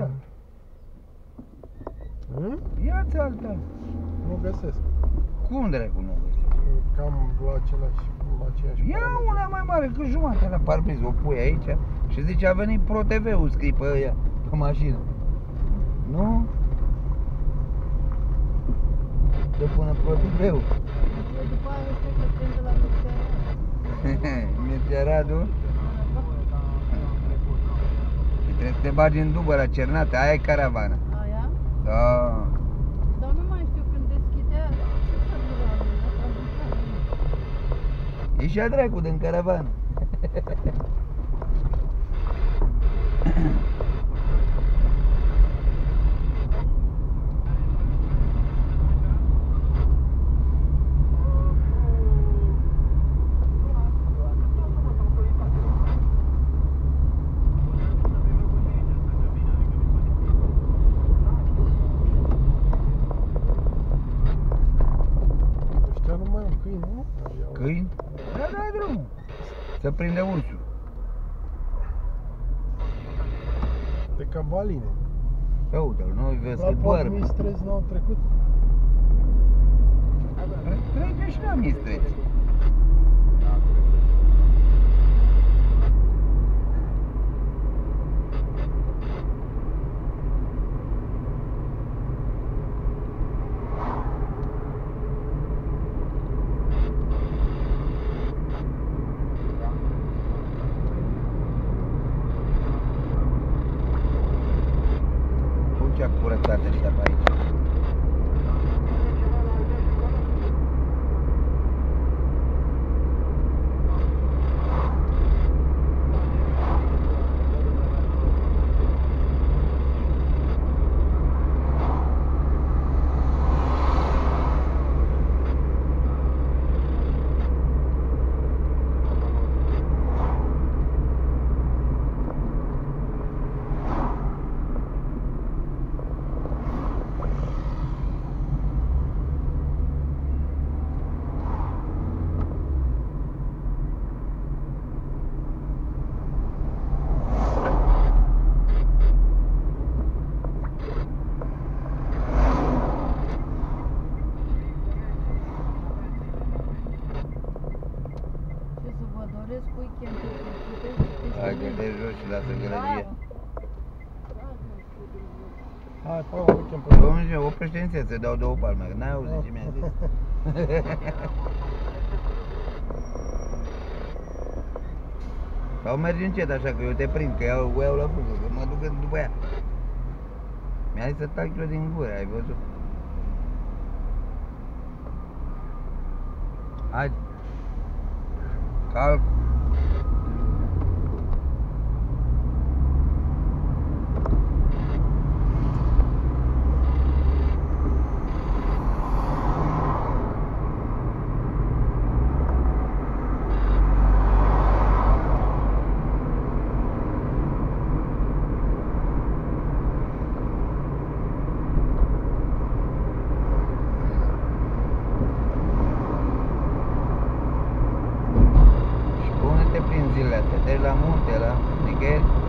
alta. Hmm? Ia-ți alta. Nu găsesc. Cum dracu nu găsești? Cam la același, la aceeași Ia parametri. una mai mare, că jumătate la parbriz, o pui aici și zice a venit Pro TV-ul scris pe ea, pe mașină. Nu? Să pună Pro TV-ul. După aia știu că strânge la Mircea. Mircea Radu. Și trebuie să te bagi în dubă la Cernată, aia e caravana. Aia? Da. Dar nu mai știu când deschidea. Ce să dura? E și a dracu din caravană. Ăștia nu mai au câini, nu? Iau- Câini? Da, da, drumul. Să prinde ursul. De cabaline. Ia uite-l, nu vezi La că doarme. porc străzi n-au trecut. Trece și la mistreți. Cu ce-a curățat ăștia pe aici? Jos și lasă gălăgie. Hai, fă weekend pe Domnule, oprește în să dau două palme, n-ai auzit ce mi-a zis. Sau mergi încet așa, că eu te prind, că iau, o iau la fugă, că mă duc după ea. Mi-a zis să tac eu din gură, ai văzut? Hai. Calc. entender la música, la musiquera.